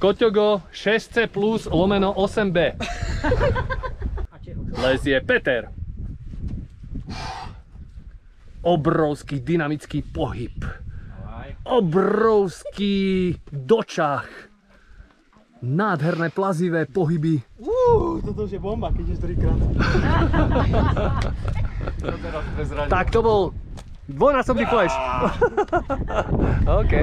Koťogo 6C plus lomeno 8B. Lezie Peter. Obrovský dynamický pohyb. Obrovský dočah. Nádherné plazivé pohyby. Uuu, toto už je bomba, keď ješ druhýkrát. tak to bol dvojnásobný flash. OK.